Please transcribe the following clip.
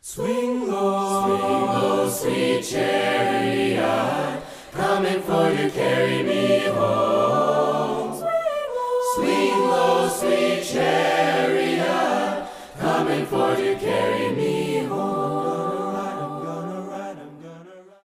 Swing low, swing low, sweet chariot, coming for you, carry me home. Swing low, swing low sweet chariot, coming for you, carry